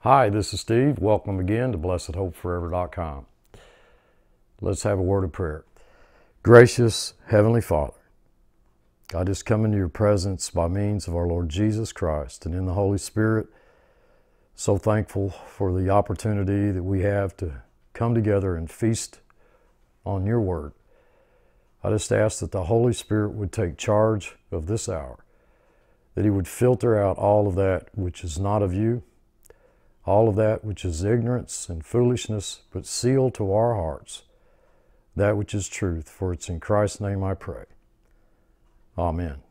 Hi, this is Steve. Welcome again to BlessedHopeForever.com. Let's have a word of prayer. Gracious Heavenly Father, I just come into your presence by means of our Lord Jesus Christ and in the Holy Spirit. So thankful for the opportunity that we have to come together and feast on your word. I just ask that the Holy Spirit would take charge of this hour, that He would filter out all of that which is not of you, all of that which is ignorance and foolishness, but seal to our hearts that which is truth. For it's in Christ's name I pray. Amen.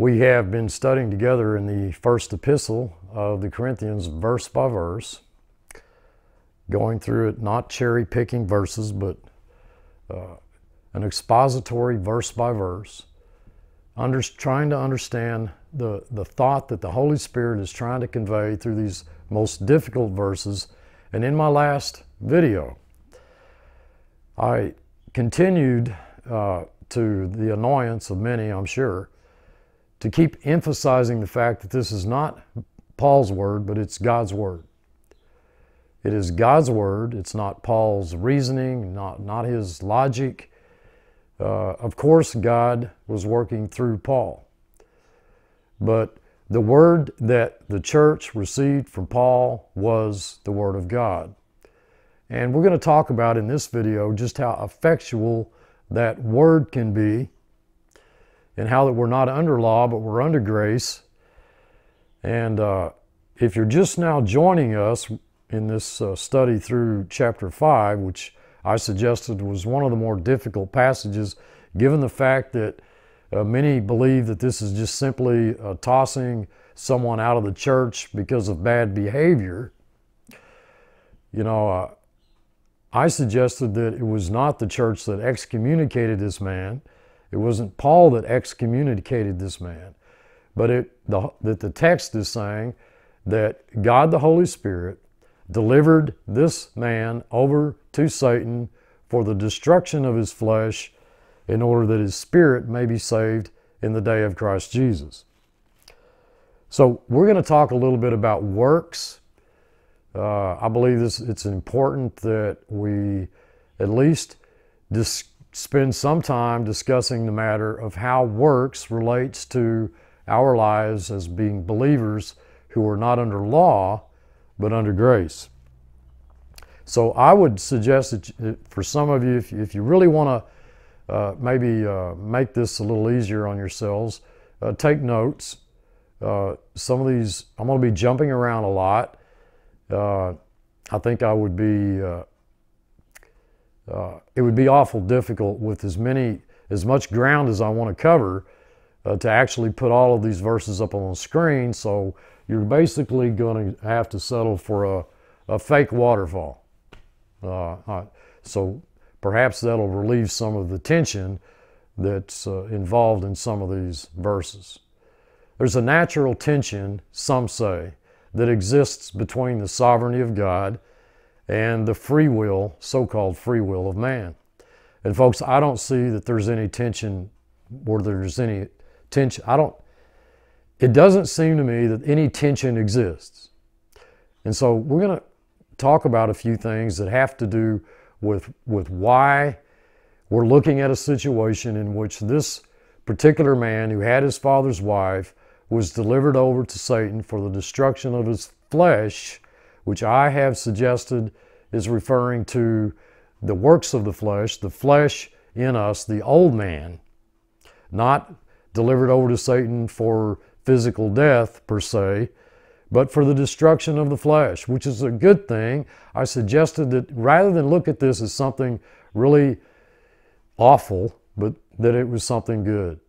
We have been studying together in the first epistle of the Corinthians, verse by verse, going through it, not cherry picking verses, but uh, an expository verse by verse, under, trying to understand the, the thought that the Holy Spirit is trying to convey through these most difficult verses. And in my last video, I continued uh, to the annoyance of many, I'm sure to keep emphasizing the fact that this is not Paul's word, but it's God's word. It is God's word. It's not Paul's reasoning, not, not his logic. Uh, of course, God was working through Paul. But the word that the church received from Paul was the word of God. And we're going to talk about in this video just how effectual that word can be and how that we're not under law, but we're under grace. And uh, if you're just now joining us in this uh, study through chapter 5, which I suggested was one of the more difficult passages, given the fact that uh, many believe that this is just simply uh, tossing someone out of the church because of bad behavior. You know, uh, I suggested that it was not the church that excommunicated this man it wasn't Paul that excommunicated this man, but it, the, that the text is saying that God the Holy Spirit delivered this man over to Satan for the destruction of his flesh in order that his spirit may be saved in the day of Christ Jesus. So we're going to talk a little bit about works. Uh, I believe this it's important that we at least dis- spend some time discussing the matter of how works relates to our lives as being believers who are not under law but under grace. So I would suggest that for some of you, if you, if you really want to uh, maybe uh, make this a little easier on yourselves, uh, take notes. Uh, some of these, I'm going to be jumping around a lot. Uh, I think I would be uh, it would be awful difficult with as many, as much ground as I want to cover uh, to actually put all of these verses up on the screen. So you're basically going to have to settle for a, a fake waterfall. Uh, so perhaps that'll relieve some of the tension that's uh, involved in some of these verses. There's a natural tension, some say, that exists between the sovereignty of God and the free will, so called free will of man. And folks, I don't see that there's any tension or there's any tension. I don't, it doesn't seem to me that any tension exists. And so we're going to talk about a few things that have to do with, with why we're looking at a situation in which this particular man who had his father's wife was delivered over to Satan for the destruction of his flesh which I have suggested is referring to the works of the flesh, the flesh in us, the old man, not delivered over to Satan for physical death per se, but for the destruction of the flesh, which is a good thing. I suggested that rather than look at this as something really awful, but that it was something good.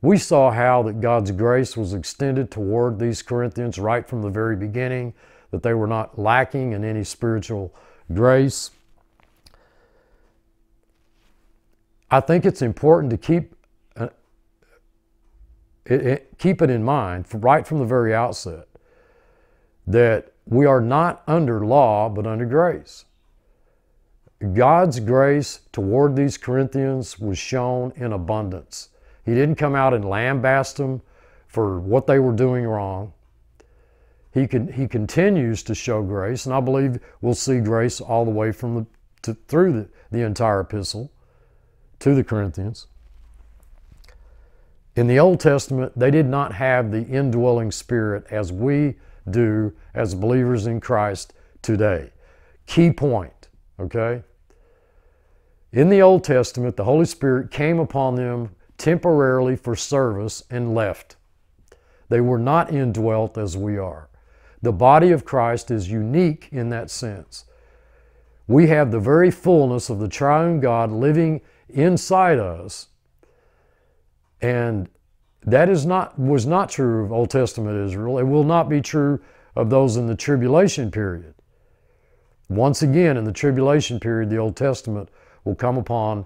we saw how that God's grace was extended toward these Corinthians right from the very beginning, that they were not lacking in any spiritual grace. I think it's important to keep uh, it, it, keep it in mind right from the very outset that we are not under law but under grace. God's grace toward these Corinthians was shown in abundance. He didn't come out and lambaste them for what they were doing wrong. He, can, he continues to show grace, and I believe we'll see grace all the way from the, to, through the, the entire epistle to the Corinthians. In the Old Testament, they did not have the indwelling spirit as we do as believers in Christ today. Key point, okay? In the Old Testament, the Holy Spirit came upon them temporarily for service and left. They were not indwelt as we are. The body of Christ is unique in that sense. We have the very fullness of the triune God living inside us. And that is not was not true of Old Testament Israel. It will not be true of those in the tribulation period. Once again, in the tribulation period, the Old Testament will come upon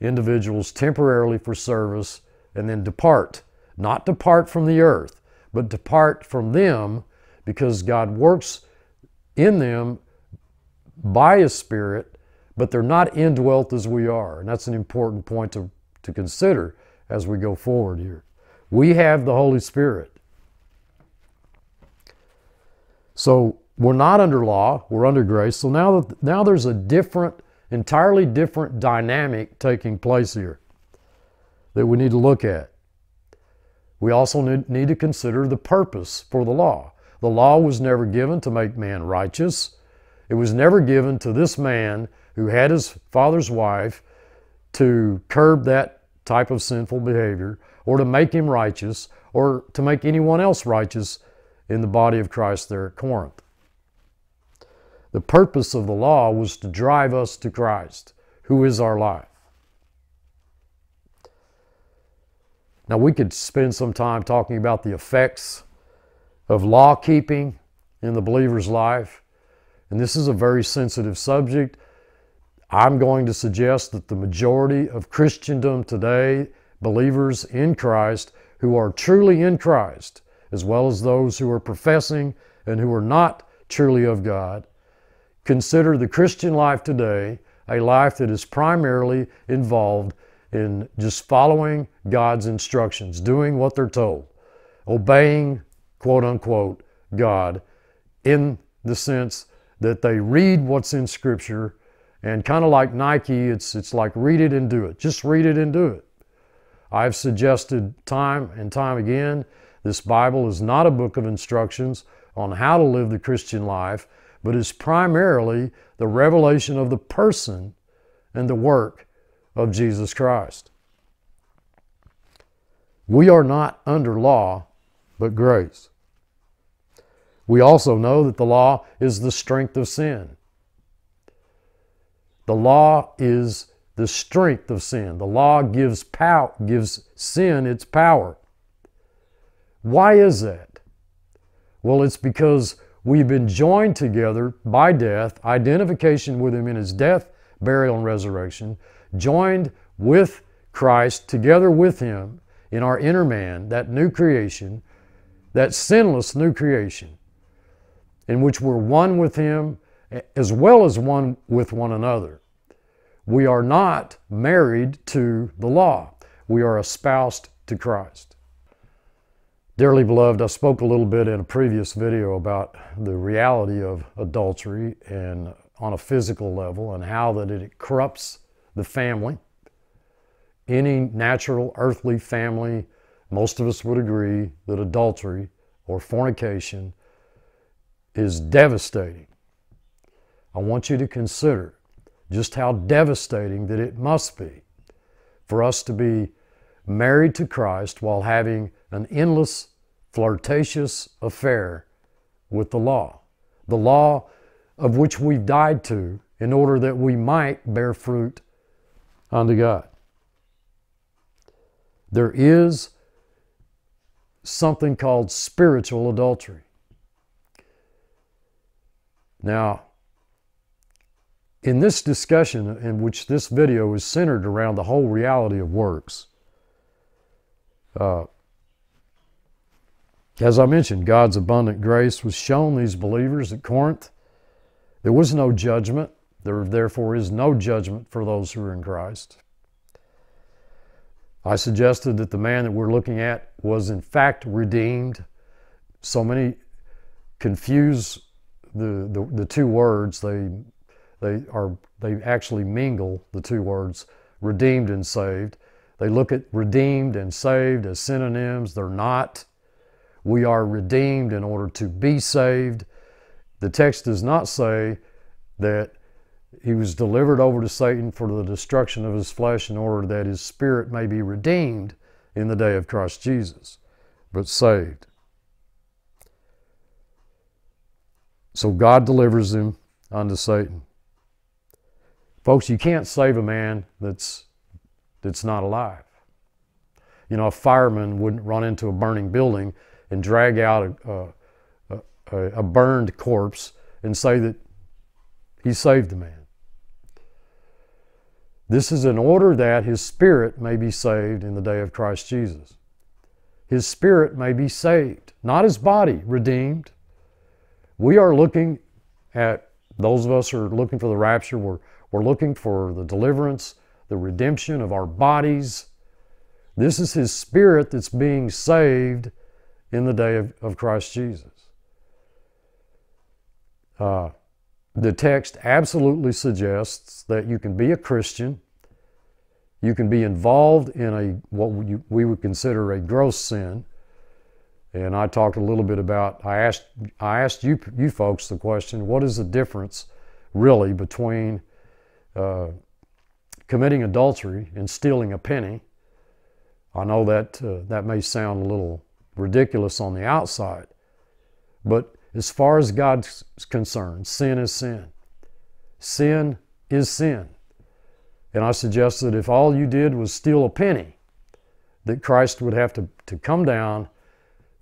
individuals temporarily for service and then depart. Not depart from the earth, but depart from them because God works in them by His Spirit, but they're not indwelt as we are. And that's an important point to, to consider as we go forward here. We have the Holy Spirit. So we're not under law, we're under grace. So now, that, now there's a different entirely different dynamic taking place here that we need to look at. We also need to consider the purpose for the law. The law was never given to make man righteous. It was never given to this man who had his father's wife to curb that type of sinful behavior or to make him righteous or to make anyone else righteous in the body of Christ there at Corinth. The purpose of the law was to drive us to Christ, who is our life. Now, we could spend some time talking about the effects of law keeping in the believer's life, and this is a very sensitive subject. I'm going to suggest that the majority of Christendom today, believers in Christ who are truly in Christ, as well as those who are professing and who are not truly of God, consider the Christian life today a life that is primarily involved in just following God's instructions, doing what they're told, obeying, quote unquote, God in the sense that they read what's in Scripture and kind of like Nike, it's, it's like read it and do it. Just read it and do it. I've suggested time and time again this Bible is not a book of instructions on how to live the Christian life, but is primarily the revelation of the person and the work of Jesus Christ. We are not under law, but grace. We also know that the law is the strength of sin. The law is the strength of sin. The law gives power, gives sin its power. Why is that? Well, it's because We've been joined together by death, identification with Him in His death, burial, and resurrection, joined with Christ, together with Him in our inner man, that new creation, that sinless new creation, in which we're one with Him as well as one with one another. We are not married to the law, we are espoused to Christ. Dearly beloved, I spoke a little bit in a previous video about the reality of adultery and on a physical level and how that it corrupts the family. Any natural earthly family, most of us would agree that adultery or fornication is devastating. I want you to consider just how devastating that it must be for us to be married to Christ while having an endless, flirtatious affair with the law, the law of which we've died to in order that we might bear fruit unto God. There is something called spiritual adultery. Now, in this discussion, in which this video is centered around the whole reality of works, uh, as I mentioned, God's abundant grace was shown these believers at Corinth. There was no judgment. There therefore is no judgment for those who are in Christ. I suggested that the man that we're looking at was in fact redeemed. So many confuse the, the, the two words. They, they, are, they actually mingle the two words, redeemed and saved. They look at redeemed and saved as synonyms. They're not. We are redeemed in order to be saved. The text does not say that he was delivered over to Satan for the destruction of his flesh in order that his spirit may be redeemed in the day of Christ Jesus, but saved. So God delivers him unto Satan. Folks, you can't save a man that's, that's not alive. You know, a fireman wouldn't run into a burning building and drag out a, a, a, a burned corpse and say that he saved the man. This is in order that his spirit may be saved in the day of Christ Jesus. His spirit may be saved, not his body redeemed. We are looking at, those of us who are looking for the rapture, we're, we're looking for the deliverance, the redemption of our bodies. This is his spirit that's being saved in the day of, of Christ Jesus. Uh, the text absolutely suggests that you can be a Christian, you can be involved in a what we would consider a gross sin. And I talked a little bit about I asked I asked you you folks the question: What is the difference really between uh, committing adultery and stealing a penny? I know that uh, that may sound a little ridiculous on the outside, but as far as God's concerned, sin is sin. Sin is sin. And I suggest that if all you did was steal a penny, that Christ would have to, to come down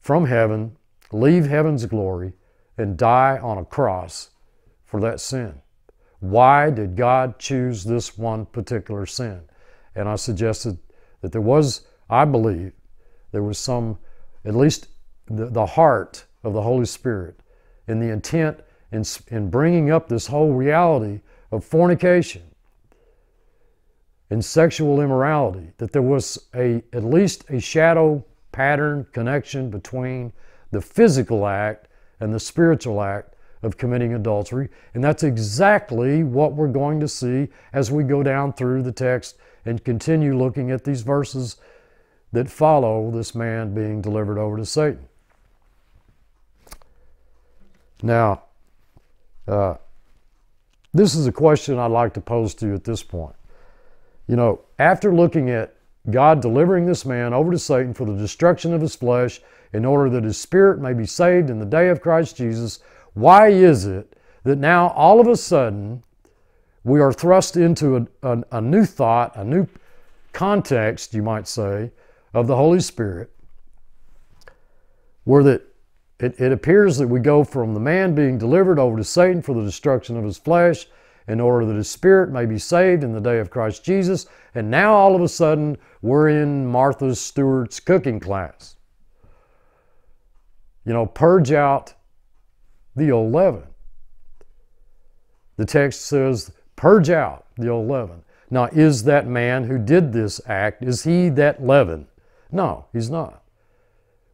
from heaven, leave heaven's glory, and die on a cross for that sin. Why did God choose this one particular sin? And I suggested that there was, I believe, there was some, at least the, the heart of the Holy Spirit in the intent in, in bringing up this whole reality of fornication and sexual immorality, that there was a, at least a shadow pattern connection between the physical act and the spiritual act of committing adultery. And that's exactly what we're going to see as we go down through the text and continue looking at these verses that follow this man being delivered over to Satan. Now, uh, this is a question I'd like to pose to you at this point. You know, after looking at God delivering this man over to Satan for the destruction of his flesh in order that his spirit may be saved in the day of Christ Jesus, why is it that now all of a sudden we are thrust into a, a, a new thought, a new context, you might say, of the Holy Spirit, where that it, it appears that we go from the man being delivered over to Satan for the destruction of his flesh in order that his spirit may be saved in the day of Christ Jesus. And now all of a sudden, we're in Martha Stewart's cooking class. You know, purge out the old leaven. The text says, purge out the old leaven. Now, is that man who did this act, is he that leaven? No, he's not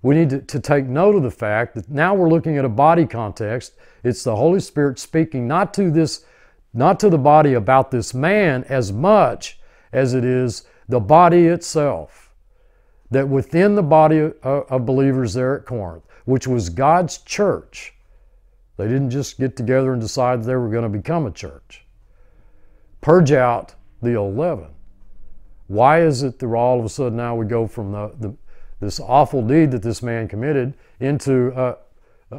we need to, to, take note of the fact that now we're looking at a body context. It's the Holy Spirit speaking not to this, not to the body about this man as much as it is the body itself. That within the body of, believers there at Corinth, which was God's church, they didn't just get together and decide they were going to become a church. Purge out the old leaven. Why is it that all of a sudden now we go from the, the this awful deed that this man committed into, uh,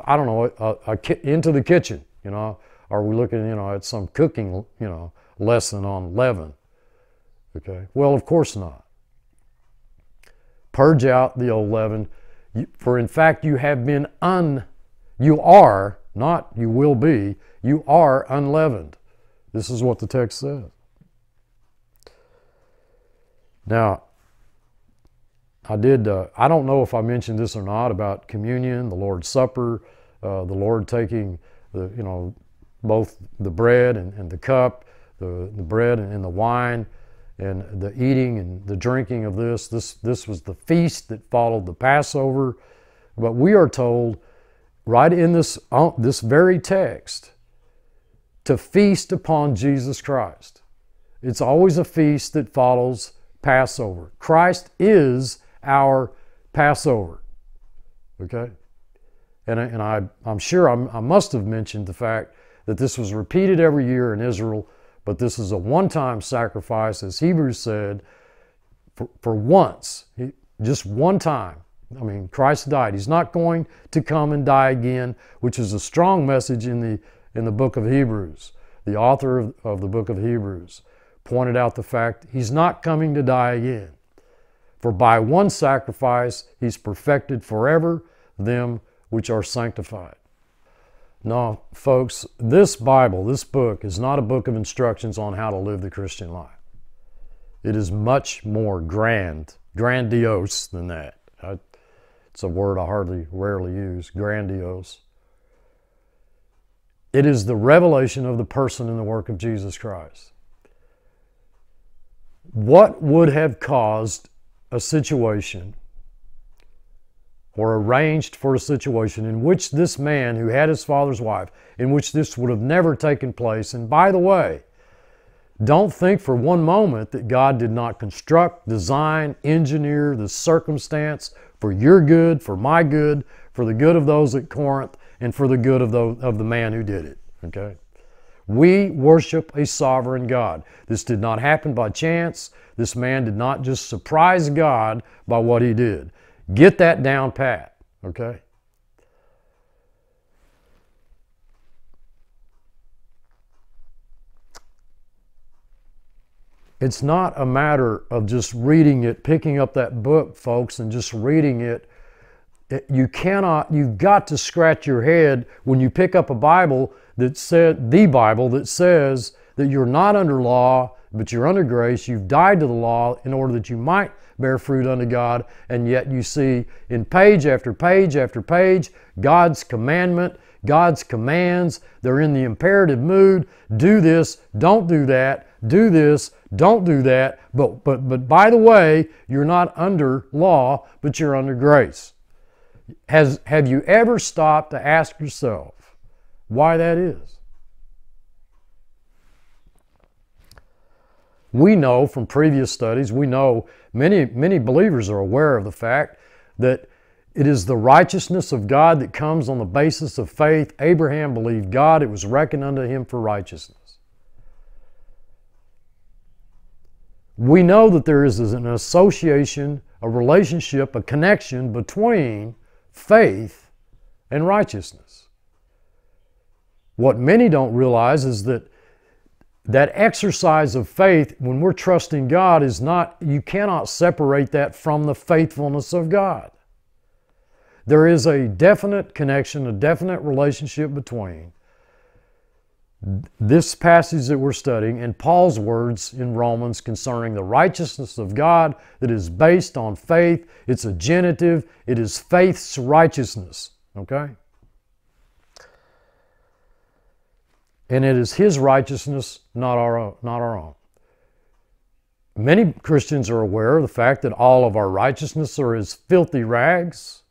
I don't know, a, a, a, into the kitchen. You know, are we looking, you know, at some cooking, you know, lesson on leaven? Okay. Well, of course not. Purge out the old leaven. For in fact, you have been un, you are, not you will be, you are unleavened. This is what the text says. Now, I did, uh, I don't know if I mentioned this or not about communion, the Lord's Supper, uh, the Lord taking the, you know, both the bread and, and the cup, the, the bread and, and the wine, and the eating and the drinking of this. This, this was the feast that followed the Passover. But we are told right in this, uh, this very text to feast upon Jesus Christ. It's always a feast that follows Passover. Christ is our Passover. Okay? And, I, and I, I'm sure I'm, I must have mentioned the fact that this was repeated every year in Israel but this is a one time sacrifice, as Hebrews said, for, for once, he, just one time. I mean, Christ died. He's not going to come and die again, which is a strong message in the, in the book of Hebrews. The author of, of the book of Hebrews pointed out the fact he's not coming to die again. For by one sacrifice he's perfected forever them which are sanctified. No, folks, this Bible, this book, is not a book of instructions on how to live the Christian life. It is much more grand, grandiose than that. I, it's a word I hardly, rarely use, grandiose. It is the revelation of the person and the work of Jesus Christ. What would have caused a situation or arranged for a situation in which this man who had his father's wife, in which this would have never taken place. And by the way, don't think for one moment that God did not construct, design, engineer the circumstance for your good, for my good, for the good of those at Corinth, and for the good of, those, of the man who did it. Okay? We worship a sovereign God. This did not happen by chance. This man did not just surprise God by what he did. Get that down pat, okay? It's not a matter of just reading it, picking up that book, folks, and just reading it. it. You cannot, you've got to scratch your head when you pick up a Bible that said, the Bible that says that you're not under law, but you're under grace. You've died to the law in order that you might bear fruit unto God. And yet you see in page after page after page, God's commandment, God's commands. They're in the imperative mood. Do this, don't do that. Do this, don't do that. But, but, but by the way, you're not under law, but you're under grace. Has, have you ever stopped to ask yourself why that is? We know from previous studies, we know many, many believers are aware of the fact that it is the righteousness of God that comes on the basis of faith. Abraham believed God, it was reckoned unto him for righteousness. We know that there is an association, a relationship, a connection between faith and righteousness. What many don't realize is that that exercise of faith when we're trusting God is not, you cannot separate that from the faithfulness of God. There is a definite connection, a definite relationship between this passage that we're studying and Paul's words in Romans concerning the righteousness of God that is based on faith. It's a genitive, it is faith's righteousness. Okay? And it is His righteousness, not our own. Not our own. Many Christians are aware of the fact that all of our righteousness are as filthy rags.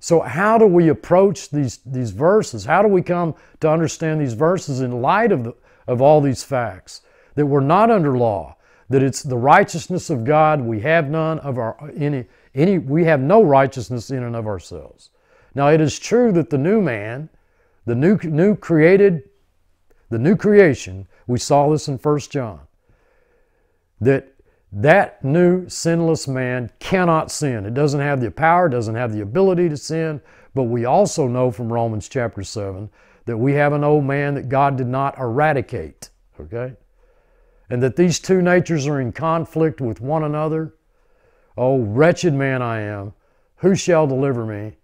So, how do we approach these, these verses? How do we come to understand these verses in light of, the, of all these facts? That we're not under law, that it's the righteousness of God. We have none of our any any we have no righteousness in and of ourselves. Now it is true that the new man the new, new created, the new creation, we saw this in 1 John, that that new sinless man cannot sin. It doesn't have the power, doesn't have the ability to sin, but we also know from Romans chapter 7 that we have an old man that God did not eradicate, okay? And that these two natures are in conflict with one another. Oh, wretched man I am. Who shall deliver me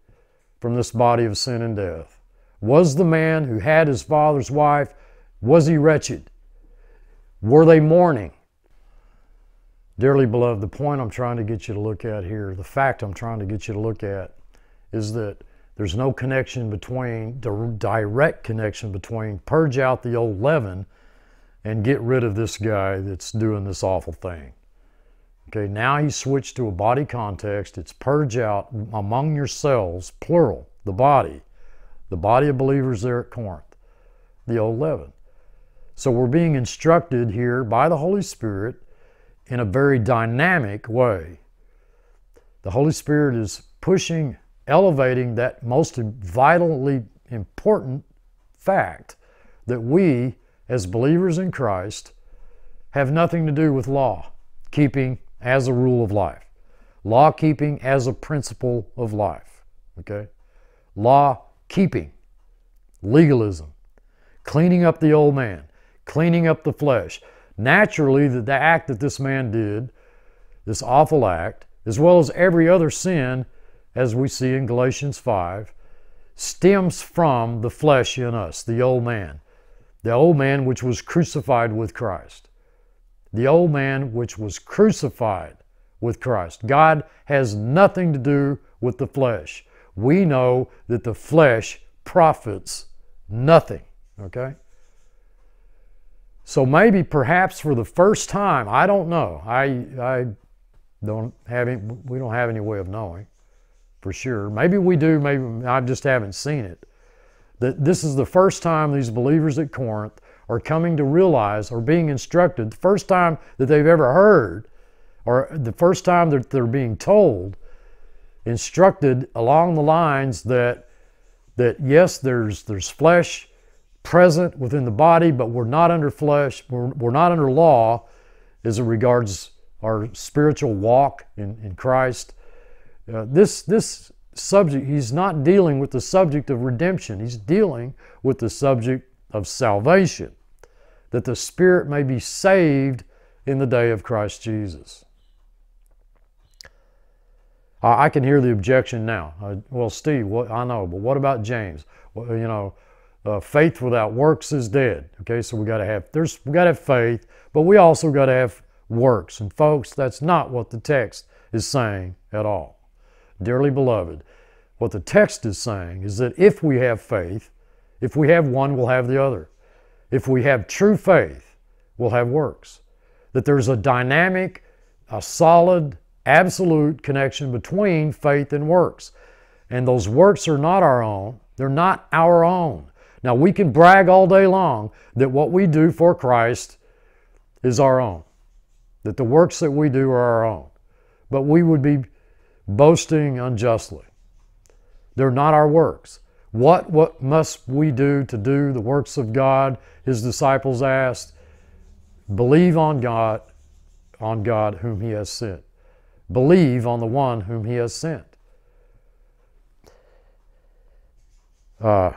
from this body of sin and death? Was the man who had his father's wife, was he wretched? Were they mourning? Dearly beloved, the point I'm trying to get you to look at here, the fact I'm trying to get you to look at, is that there's no connection between, direct connection between purge out the old leaven and get rid of this guy that's doing this awful thing. Okay, now he's switched to a body context. It's purge out among yourselves, plural, the body, the body of believers there at Corinth, the old leaven. So we're being instructed here by the Holy Spirit in a very dynamic way. The Holy Spirit is pushing, elevating that most vitally important fact that we, as believers in Christ, have nothing to do with law keeping as a rule of life, law keeping as a principle of life. Okay? Law keeping, legalism, cleaning up the old man, cleaning up the flesh. Naturally, the, the act that this man did, this awful act, as well as every other sin, as we see in Galatians 5, stems from the flesh in us, the old man. The old man which was crucified with Christ the old man which was crucified with Christ. God has nothing to do with the flesh. We know that the flesh profits nothing, okay? So maybe perhaps for the first time, I don't know. I I don't have any, we don't have any way of knowing for sure. Maybe we do, maybe I just haven't seen it. That this is the first time these believers at Corinth are coming to realize or being instructed, the first time that they've ever heard, or the first time that they're being told, instructed along the lines that that yes, there's there's flesh present within the body, but we're not under flesh, we're, we're not under law as it regards our spiritual walk in, in Christ. Uh, this this subject, he's not dealing with the subject of redemption. He's dealing with the subject of salvation, that the Spirit may be saved in the day of Christ Jesus. I can hear the objection now. well, Steve, what, I know, but what about James? Well, you know, uh, faith without works is dead. Okay, so we got to have there's we got to have faith, but we also got to have works. And folks, that's not what the text is saying at all. Dearly beloved, what the text is saying is that if we have faith, if we have one, we'll have the other. If we have true faith, we'll have works. That there's a dynamic, a solid, absolute connection between faith and works. And those works are not our own, they're not our own. Now, we can brag all day long that what we do for Christ is our own, that the works that we do are our own. But we would be boasting unjustly. They're not our works. What, what must we do to do the works of God? His disciples asked. Believe on God, on God whom He has sent. Believe on the one whom He has sent. Uh,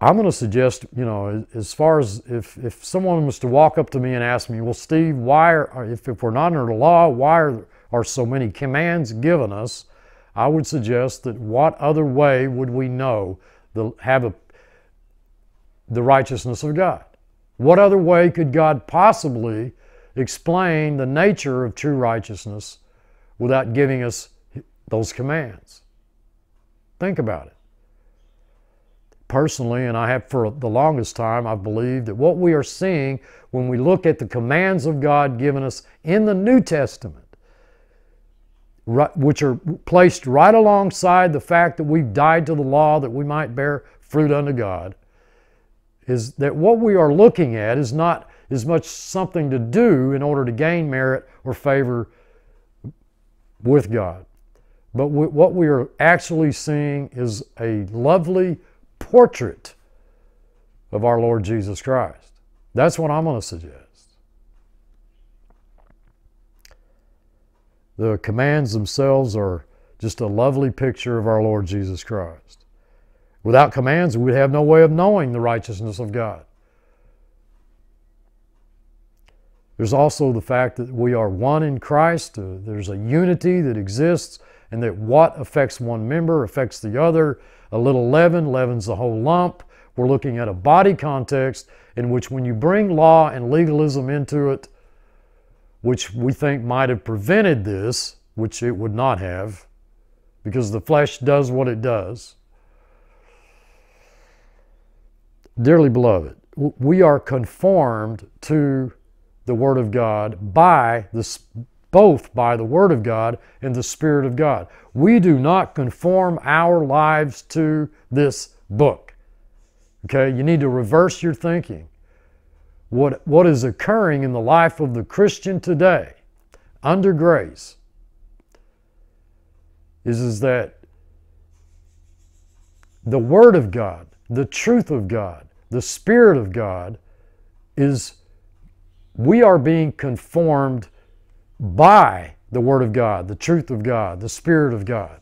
I'm going to suggest, you know, as far as if, if someone was to walk up to me and ask me, well, Steve, why are, if, if we're not under the law, why are, are so many commands given us? I would suggest that what other way would we know the, have a, the righteousness of God? What other way could God possibly explain the nature of true righteousness without giving us those commands? Think about it. Personally, and I have for the longest time, I've believed that what we are seeing when we look at the commands of God given us in the New Testament which are placed right alongside the fact that we've died to the law that we might bear fruit unto God, is that what we are looking at is not as much something to do in order to gain merit or favor with God. But what we are actually seeing is a lovely portrait of our Lord Jesus Christ. That's what I'm going to suggest. The commands themselves are just a lovely picture of our Lord Jesus Christ. Without commands, we'd have no way of knowing the righteousness of God. There's also the fact that we are one in Christ. Uh, there's a unity that exists and that what affects one member affects the other. A little leaven leavens the whole lump. We're looking at a body context in which, when you bring law and legalism into it, which we think might have prevented this, which it would not have, because the flesh does what it does. Dearly beloved, we are conformed to the Word of God by the both by the Word of God and the Spirit of God. We do not conform our lives to this book. Okay, you need to reverse your thinking. What, what is occurring in the life of the Christian today, under grace, is, is that the Word of God, the truth of God, the Spirit of God is, we are being conformed by the Word of God, the truth of God, the Spirit of God.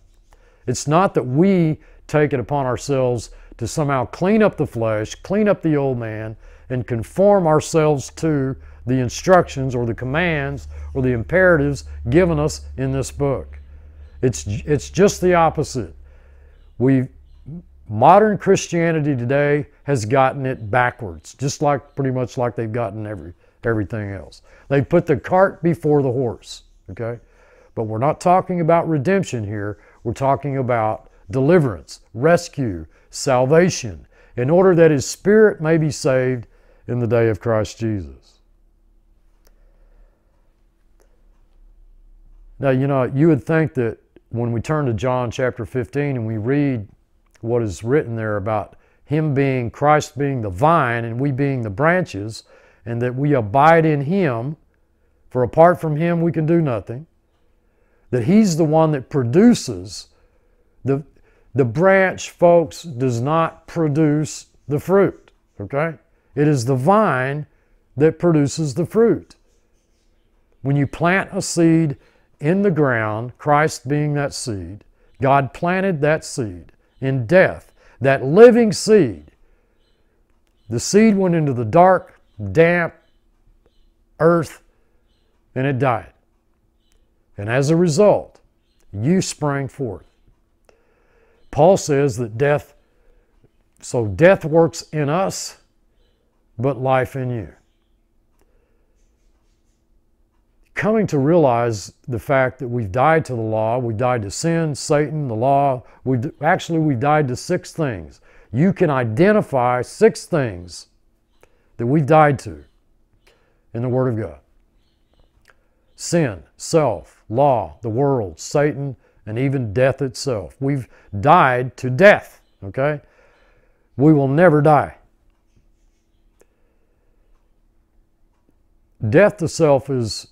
It's not that we take it upon ourselves to somehow clean up the flesh, clean up the old man, and conform ourselves to the instructions or the commands or the imperatives given us in this book. It's, it's just the opposite. We, modern Christianity today has gotten it backwards, just like pretty much like they've gotten every, everything else. They put the cart before the horse, okay? But we're not talking about redemption here. We're talking about deliverance, rescue, salvation, in order that his spirit may be saved in the day of Christ Jesus. Now, you know, you would think that when we turn to John chapter 15 and we read what is written there about him being, Christ being the vine and we being the branches, and that we abide in Him, for apart from Him we can do nothing. That He's the one that produces. The, the branch, folks, does not produce the fruit, okay? It is the vine that produces the fruit. When you plant a seed in the ground, Christ being that seed, God planted that seed in death, that living seed. The seed went into the dark, damp earth, and it died. And as a result, you sprang forth. Paul says that death, so death works in us, but life in you. Coming to realize the fact that we've died to the law, we've died to sin, Satan, the law, we've, actually, we've died to six things. You can identify six things that we've died to in the Word of God sin, self, law, the world, Satan, and even death itself. We've died to death, okay? We will never die. Death to self is,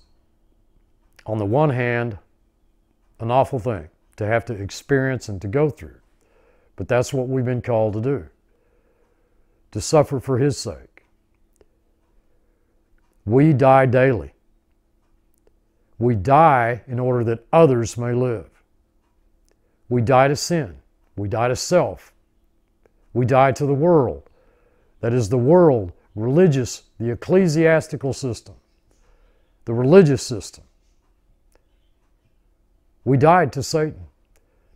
on the one hand, an awful thing to have to experience and to go through. But that's what we've been called to do, to suffer for His sake. We die daily. We die in order that others may live. We die to sin. We die to self. We die to the world. That is the world, religious, the ecclesiastical system, the religious system. We died to Satan.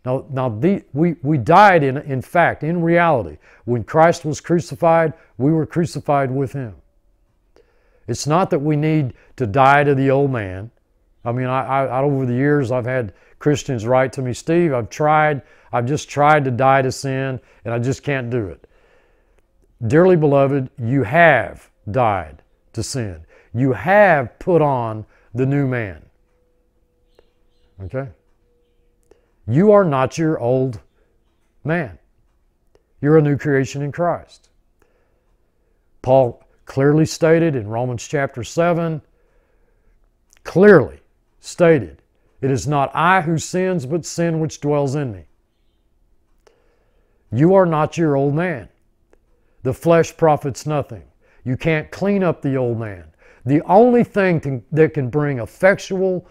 Now, now the, we, we died in, in fact, in reality. When Christ was crucified, we were crucified with him. It's not that we need to die to the old man. I mean, I, I, over the years, I've had Christians write to me, Steve, I've tried, I've just tried to die to sin, and I just can't do it. Dearly beloved, you have died to sin. You have put on the new man. Okay? You are not your old man. You're a new creation in Christ. Paul clearly stated in Romans chapter 7, clearly stated, it is not I who sins, but sin which dwells in me. You are not your old man. The flesh profits nothing. You can't clean up the old man. The only thing to, that can bring effectual,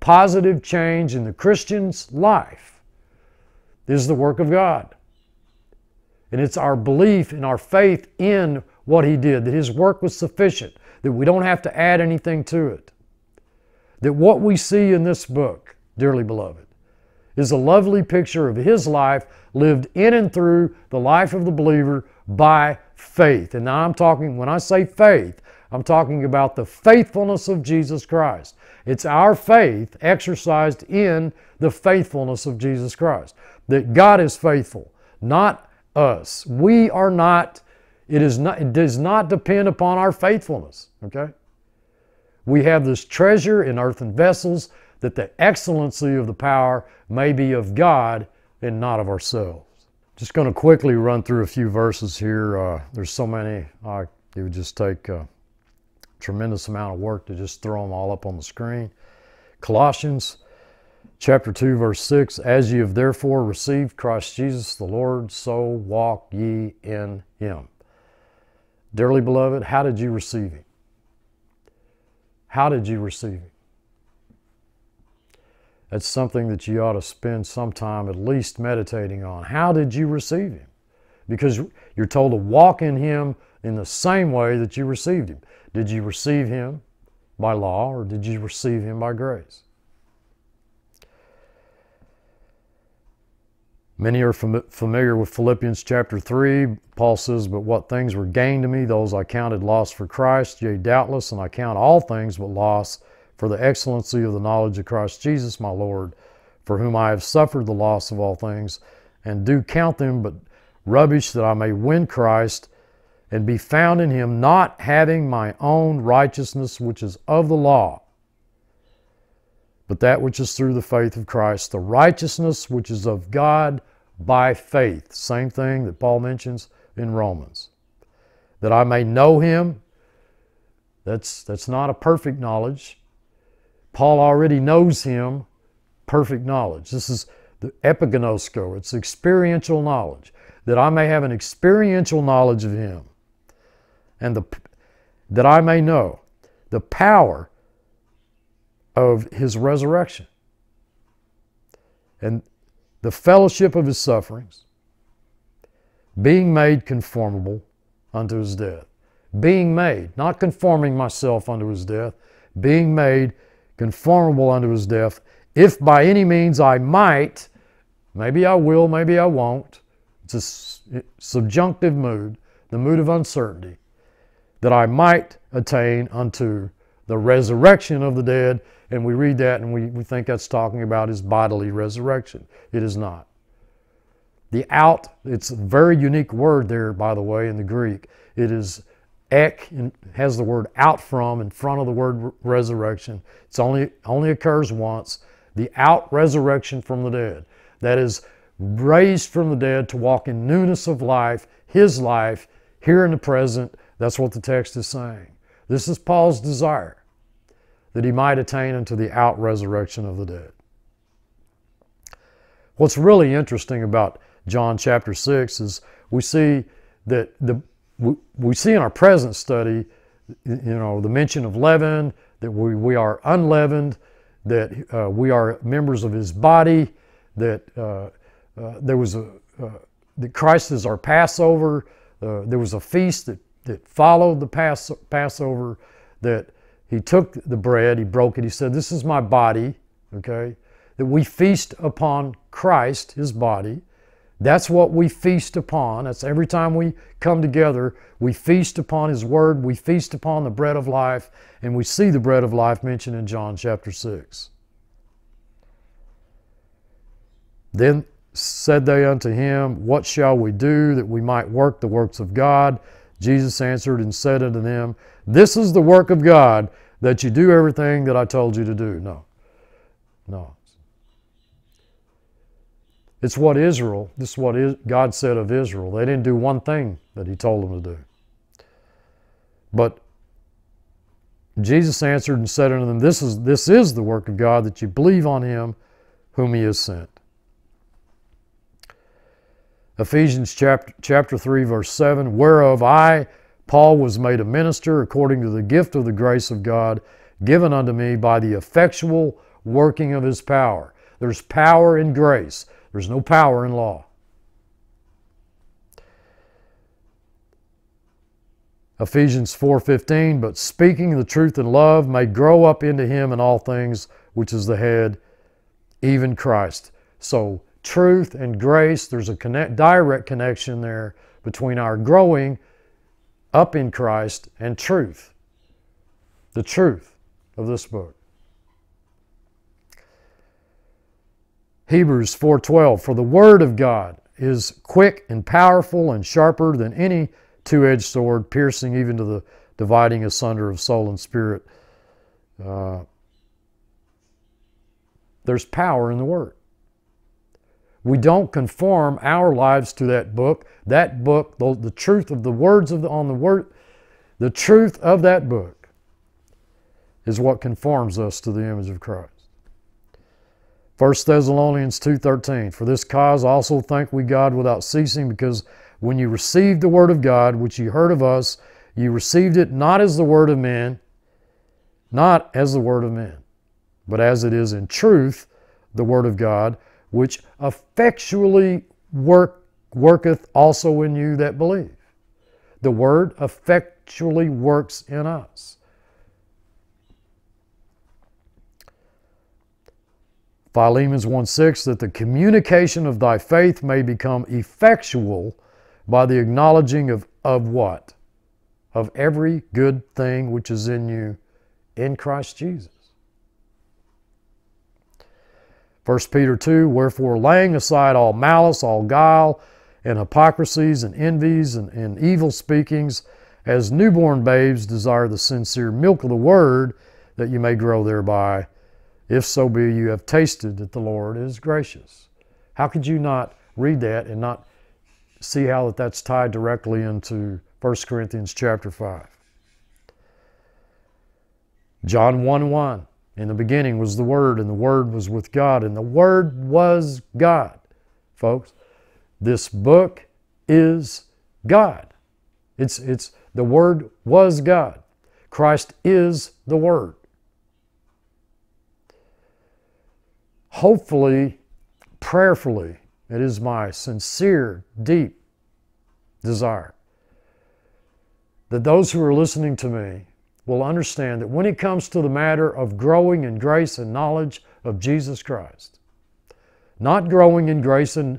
positive change in the Christian's life is the work of God. And it's our belief and our faith in what he did, that his work was sufficient, that we don't have to add anything to it. That what we see in this book, dearly beloved, is a lovely picture of his life lived in and through the life of the believer by faith. And now I'm talking, when I say faith, I'm talking about the faithfulness of Jesus Christ. It's our faith exercised in the faithfulness of Jesus Christ. That God is faithful, not us. We are not, it is not, it does not depend upon our faithfulness. Okay? We have this treasure in earthen vessels that the excellency of the power may be of God and not of ourselves. Just going to quickly run through a few verses here. Uh, there's so many, uh, it would just take a tremendous amount of work to just throw them all up on the screen. Colossians chapter 2, verse 6 As ye have therefore received Christ Jesus the Lord, so walk ye in him. Dearly beloved, how did you receive him? How did you receive him? That's something that you ought to spend some time at least meditating on. How did you receive Him? Because you're told to walk in Him in the same way that you received Him. Did you receive Him by law or did you receive Him by grace? Many are fam- familiar with Philippians chapter 3. Paul says, But what things were gained to me, those I counted loss for Christ, yea, doubtless, and I count all things but loss for the excellency of the knowledge of Christ Jesus my Lord, for whom I have suffered the loss of all things, and do count them but rubbish that I may win Christ and be found in him, not having my own righteousness which is of the law, but that which is through the faith of Christ, the righteousness which is of God by faith. Same thing that Paul mentions in Romans. That I may know him. That's, that's not a perfect knowledge. Paul already knows him, perfect knowledge. This is the epiginosko, it's experiential knowledge, that I may have an experiential knowledge of him, and the, that I may know the power of his resurrection and the fellowship of his sufferings, being made conformable unto his death. Being made, not conforming myself unto his death, being made conformable unto his death, if by any means I might, maybe I will, maybe I won't, it's a subjunctive mood, the mood of uncertainty, that I might attain unto the resurrection of the dead. And we read that and we, we think that's talking about his bodily resurrection. It is not. The out, it's a very unique word there, by the way, in the Greek. It is ek and has the word out from in front of the word resurrection. It's only only occurs once. The out resurrection from the dead. That is raised from the dead to walk in newness of life, his life, here in the present. That's what the text is saying. This is Paul's desire, that he might attain unto the out resurrection of the dead. What's really interesting about John chapter 6 is we see that the we, see in our present study, you know, the mention of leaven, that we, we are unleavened, that uh, we are members of his body, that uh, uh, there was a, uh, that Christ is our Passover, uh, there was a feast that, that followed the Pass, Passover, that he took the bread, he broke it, he said, This is my body, okay? That we feast upon Christ, his body, that's what we feast upon. That's every time we come together, we feast upon His Word, we feast upon the bread of life, and we see the bread of life mentioned in John chapter 6. Then said they unto him, What shall we do that we might work the works of God? Jesus answered and said unto them, This is the work of God, that you do everything that I told you to do. No, no. It's what Israel, this is what God said of Israel. They didn't do one thing that He told them to do. But Jesus answered and said unto them, This is, this is the work of God, that you believe on Him whom He has sent. Ephesians chapter, chapter 3, verse 7 Whereof I, Paul, was made a minister according to the gift of the grace of God given unto me by the effectual working of His power. There's power in grace. There's no power in law. Ephesians 4:15 but speaking the truth in love may grow up into him in all things which is the head even Christ So, truth and grace, there's a connect, direct connection there between our growing up in Christ and truth. The truth of this book. Hebrews 4:12 For the word of God is quick and powerful and sharper than any two-edged sword, piercing even to the dividing asunder of soul and spirit. Uh, there's power in the word. We don't conform our lives to that book. That book, the, the truth of the words of the, on the word, the truth of that book is what conforms us to the image of Christ. 1 Thessalonians 2.13, For this cause also thank we God without ceasing, because when you received the word of God, which you heard of us, you received it not as the word of men, not as the word of men, but as it is in truth the word of God, which effectually work, worketh also in you that believe. The word effectually works in us. Philemon 1 6, that the communication of thy faith may become effectual by the acknowledging of, of what? Of every good thing which is in you in Christ Jesus. 1 Peter 2, wherefore laying aside all malice, all guile, and hypocrisies, and envies, and, and evil speakings, as newborn babes desire the sincere milk of the word, that you may grow thereby if so be you have tasted that the Lord is gracious. How could you not read that and not see how that that's tied directly into 1 Corinthians chapter 5? John 1 1. In the beginning was the Word, and the Word was with God, and the Word was God. Folks, this book is God. It's, it's the Word was God. Christ is the Word. hopefully, prayerfully, it is my sincere, deep desire that those who are listening to me will understand that when it comes to the matter of growing in grace and knowledge of Jesus Christ, not growing in grace and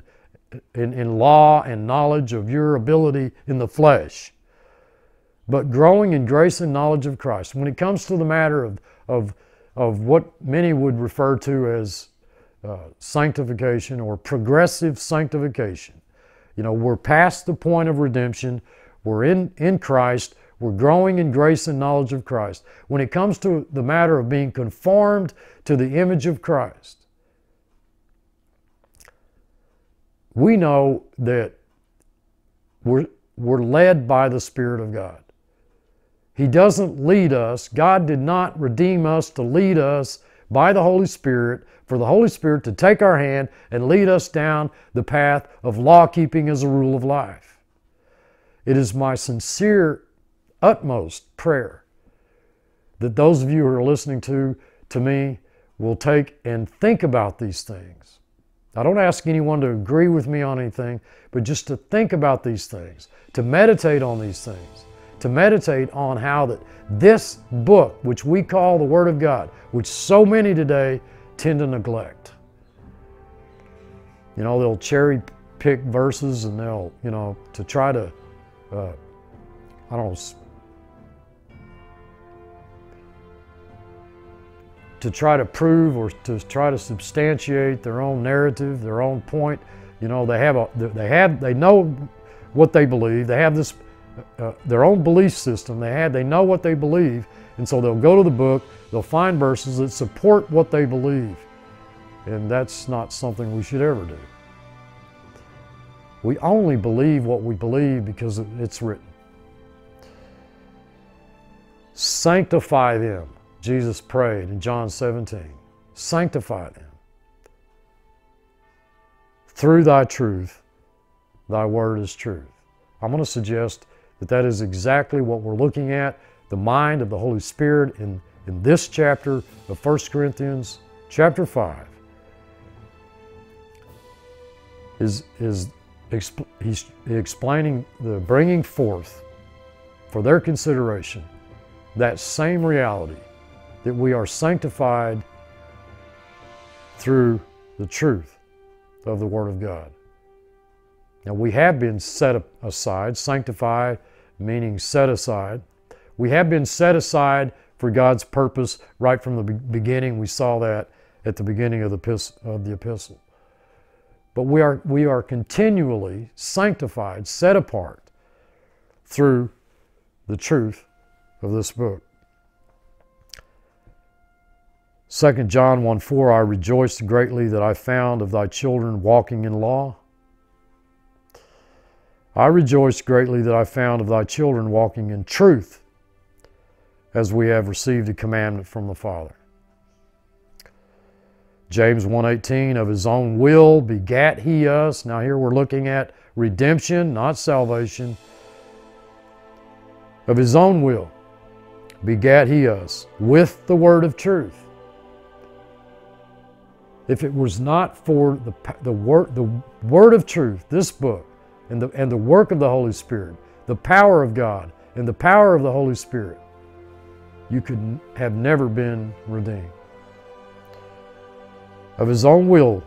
in, in law and knowledge of your ability in the flesh, but growing in grace and knowledge of Christ. When it comes to the matter of, of, of what many would refer to as uh, sanctification or progressive sanctification. You know, we're past the point of redemption. We're in, in Christ. We're growing in grace and knowledge of Christ. When it comes to the matter of being conformed to the image of Christ, we know that we're, we're led by the Spirit of God. He doesn't lead us. God did not redeem us to lead us by the Holy Spirit for the Holy Spirit to take our hand and lead us down the path of law keeping as a rule of life. It is my sincere, utmost prayer that those of you who are listening to, to me will take and think about these things. I don't ask anyone to agree with me on anything, but just to think about these things, to meditate on these things to meditate on how that this book, which we call the Word of God, which so many today tend to neglect. You know, they'll cherry pick verses and they'll, you know, to try to, uh, I don't know, to try to prove or to try to substantiate their own narrative, their own point. You know, they have a, they have, they know what they believe. They have this uh, their own belief system they have. They know what they believe, and so they'll go to the book, they'll find verses that support what they believe. And that's not something we should ever do. We only believe what we believe because it's written. Sanctify them, Jesus prayed in John 17. Sanctify them. Through thy truth, thy word is truth. I'm going to suggest that that is exactly what we're looking at the mind of the Holy Spirit in, in this chapter of 1 Corinthians, chapter 5. Is, is exp he's explaining the bringing forth for their consideration that same reality that we are sanctified through the truth of the Word of God. Now, we have been set aside, sanctified, meaning set aside. We have been set aside for God's purpose right from the beginning. We saw that at the beginning of the, of the epistle. But we are, we are continually sanctified, set apart through the truth of this book. 2 John 1 4, I rejoiced greatly that I found of thy children walking in law. I rejoiced greatly that I found of thy children walking in truth, as we have received a commandment from the Father. James 1:18 of his own will begat he us. Now here we're looking at redemption, not salvation. Of his own will begat he us with the word of truth if it was not for the, the, word, the word of truth, this book, and the, and the work of the Holy Spirit, the power of God, and the power of the Holy Spirit, you could have never been redeemed. Of his own will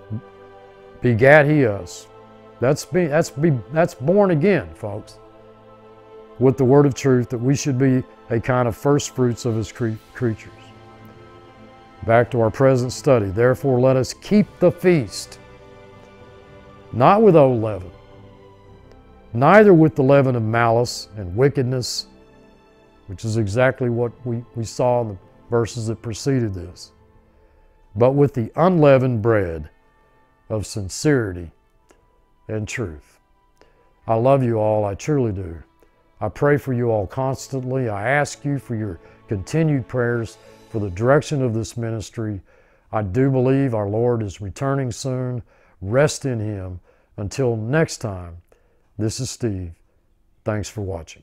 begat he us. That's, be, that's, be, that's born again, folks, with the word of truth that we should be a kind of first fruits of his cre- creatures. Back to our present study. Therefore, let us keep the feast, not with old leaven, neither with the leaven of malice and wickedness, which is exactly what we, we saw in the verses that preceded this, but with the unleavened bread of sincerity and truth. I love you all, I truly do. I pray for you all constantly. I ask you for your continued prayers for the direction of this ministry. I do believe our Lord is returning soon. Rest in Him. Until next time, this is Steve. Thanks for watching.